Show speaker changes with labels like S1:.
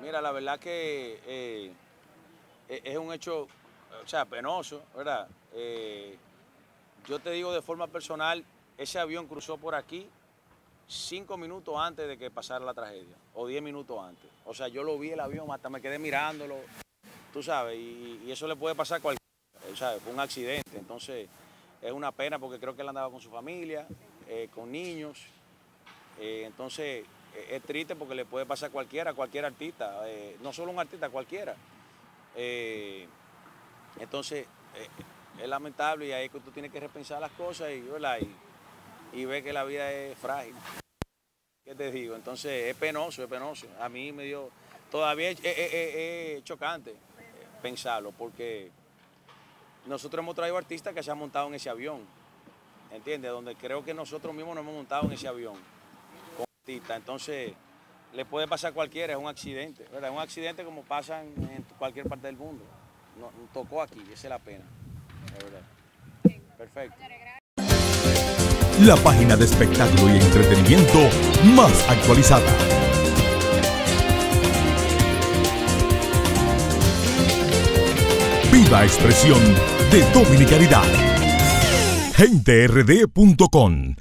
S1: Mira, la verdad que eh, e, es un hecho, o sea, penoso, ¿verdad? Eh, yo te digo de forma personal, ese avión cruzó por aquí cinco minutos antes de que pasara la tragedia, o diez minutos antes. O sea, yo lo vi el avión, hasta me quedé mirándolo, tú sabes, y, eso le puede pasar a cualquiera, ¿sabes? Fue un accidente, entonces es una pena porque creo que él andaba con su familia, eh, con niños, eh, entonces es triste porque le puede pasar a cualquiera, a cualquier artista, eh, no solo un artista, cualquiera. entonces es lamentable y ahí es que tú tienes que repensar las cosas y, y, y ver que la vida es frágil. ¿Qué te digo? Entonces es penoso, es penoso. A mí me dio, todavía es, chocante pensarlo porque nosotros hemos traído artistas que se han montado en ese avión, ¿entiendes? Donde creo que nosotros mismos nos hemos montado en ese avión Entonces le puede pasar a cualquiera, es un accidente. Es un accidente como pasa en cualquier parte del mundo. Nos, tocó aquí, esa es la pena, verdad. Perfecto.
S2: La página de espectáculo y entretenimiento más actualizada. Viva expresión de dominicanidad. GenteRD.com